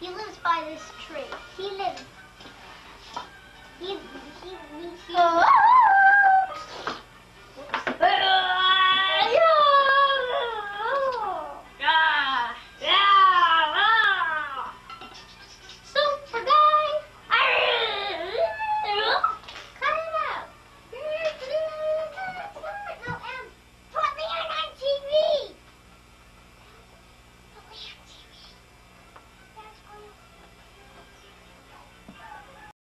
He lives by this tree. He lives. He he he. he